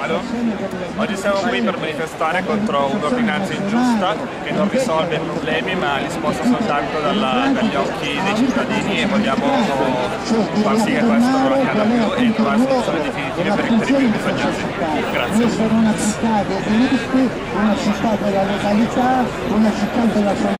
Oggi siamo qui per manifestare contro un'ordinanza ingiusta che non risolve i problemi ma li sposta soltanto dalla, dagli occhi dei cittadini e vogliamo far sì che questo non accada più e trovare soluzioni definitive per, per i più bisognosi. Grazie. Essere una città dei diritti, una città della legalità, una città della